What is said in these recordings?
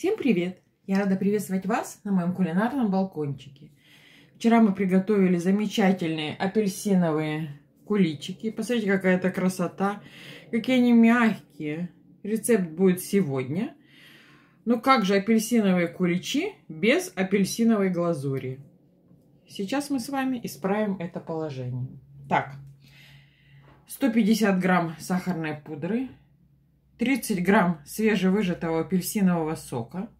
Всем привет! Я рада приветствовать вас на моем кулинарном балкончике. Вчера мы приготовили замечательные апельсиновые куличики. Посмотрите, какая это красота. Какие они мягкие. Рецепт будет сегодня. Ну как же апельсиновые куличи без апельсиновой глазури? Сейчас мы с вами исправим это положение. Так, 150 грамм сахарной пудры, 30 грамм свежевыжатого апельсинового сока.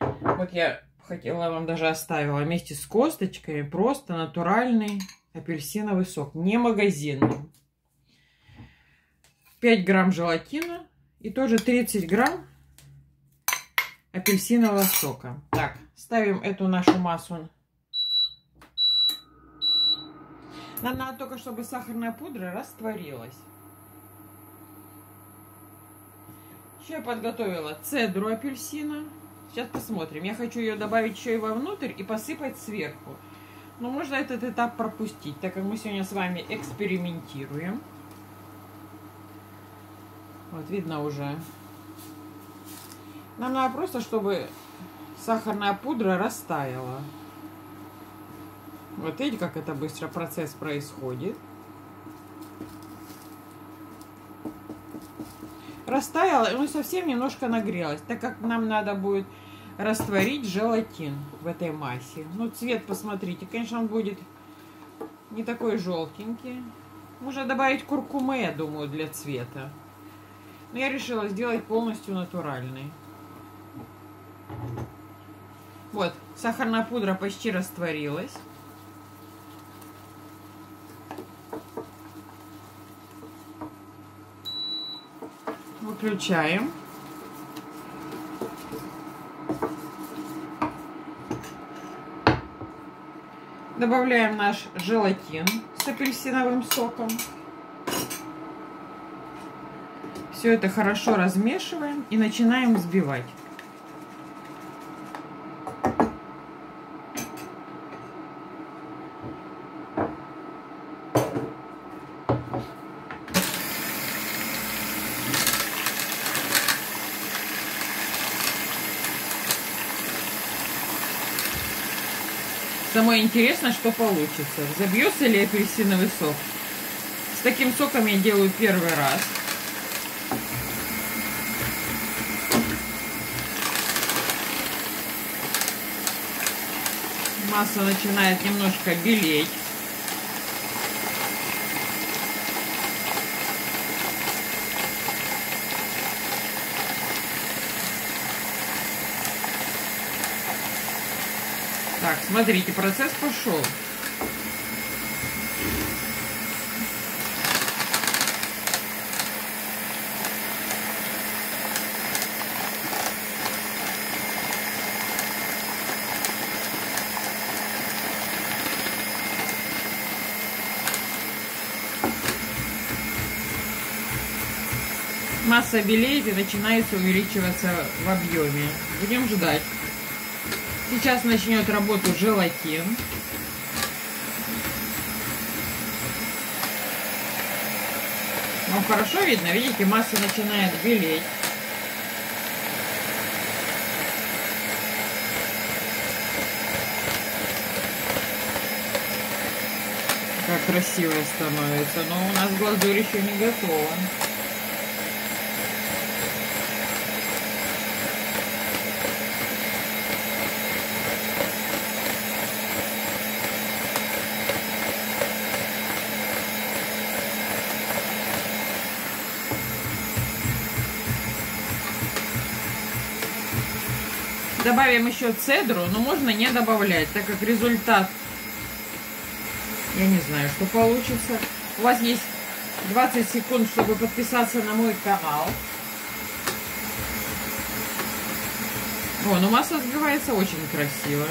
Вот я хотела вам даже оставила вместе с косточками просто натуральный апельсиновый сок, не магазинный. 5 грамм желатина и тоже 30 грамм апельсинового сока. Так, ставим эту нашу массу. Нам надо только, чтобы сахарная пудра растворилась. Еще я подготовила цедру апельсина. Сейчас посмотрим. Я хочу ее добавить еще и вовнутрь и посыпать сверху. Но можно этот этап пропустить, так как мы сегодня с вами экспериментируем. Вот видно уже. Нам надо просто, чтобы сахарная пудра растаяла. Вот видите, как это быстро процесс происходит. Растаяла, ну совсем немножко нагрелась, так как нам надо будет растворить желатин в этой массе. Ну, цвет посмотрите, конечно, он будет не такой желтенький. Можно добавить куркумы, я думаю, для цвета. Но я решила сделать полностью натуральный. Вот, сахарная пудра почти растворилась. Выключаем. Добавляем наш желатин с апельсиновым соком. Все это хорошо размешиваем и начинаем взбивать. Самое интересное, что получится. Забьется ли апельсиновый сок. С таким соком я делаю первый раз. Масса начинает немножко белеть. Так, смотрите, процесс пошел. Масса белеет и начинается увеличиваться в объеме. Будем ждать. Сейчас начнет работу желатин. Вам хорошо видно, видите, масса начинает белеть. Как красиво становится. Но у нас глазурь еще не готова. Добавим еще цедру, но можно не добавлять, так как результат, я не знаю, что получится. У вас есть 20 секунд, чтобы подписаться на мой канал. О, ну масса сбивается очень красиво.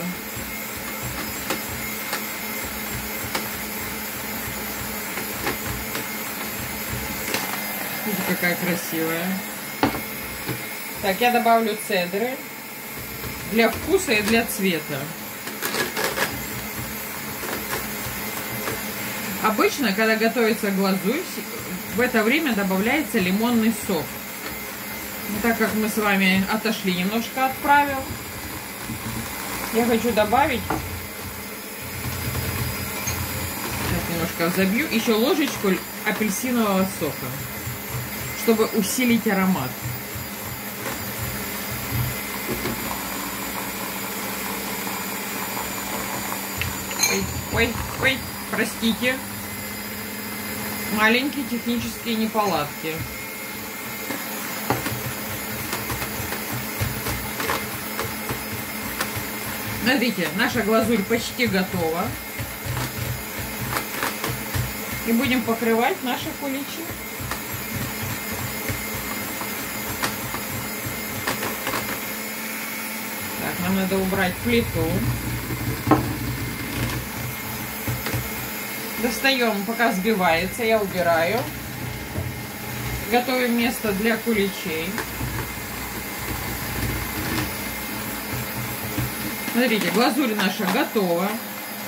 Видите, какая красивая. Так, я добавлю цедры для вкуса и для цвета. Обычно, когда готовится глазурь, в это время добавляется лимонный сок. Ну, так как мы с вами отошли немножко от правил, я хочу добавить, сейчас немножко забью, еще ложечку апельсинового сока, чтобы усилить аромат. Ой, ой, ой, простите. Маленькие технические неполадки. Смотрите, наша глазурь почти готова. И будем покрывать наши куличи. Так, нам надо убрать плиту. Достаем, пока взбивается, я убираю. Готовим место для куличей. Смотрите, глазурь наша готова.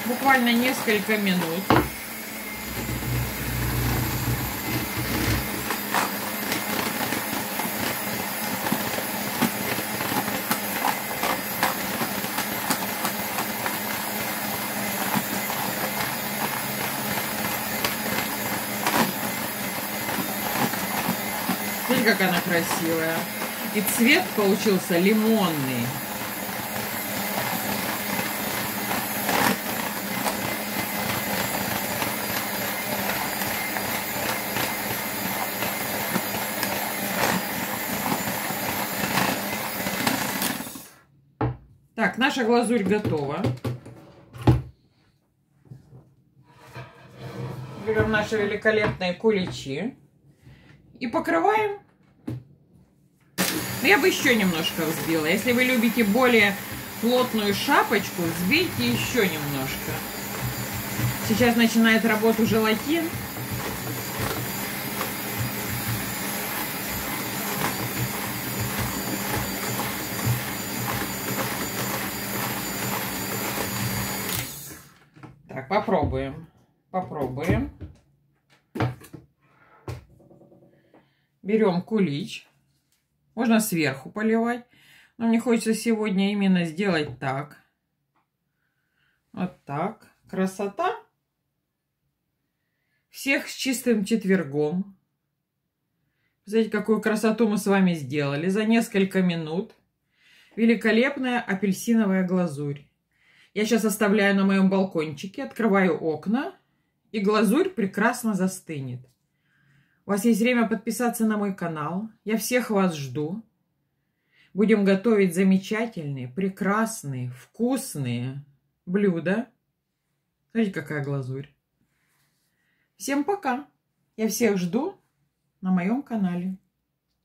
Буквально несколько минут. Смотрите, как она красивая. И цвет получился лимонный. Так, наша глазурь готова. Берем наши великолепные куличи и покрываем. Я бы еще немножко взбила. Если вы любите более плотную шапочку, взбейте еще немножко. Сейчас начинает работу желатин. Так, попробуем. Попробуем. Берем кулич. Можно сверху поливать. Но мне хочется сегодня именно сделать так. Вот так. Красота. Всех с чистым четвергом. Смотрите, какую красоту мы с вами сделали за несколько минут. Великолепная апельсиновая глазурь. Я сейчас оставляю на моем балкончике, открываю окна, и глазурь прекрасно застынет. У вас есть время подписаться на мой канал. Я всех вас жду. Будем готовить замечательные, прекрасные, вкусные блюда. Смотрите, какая глазурь. Всем пока. Я всех жду на моем канале.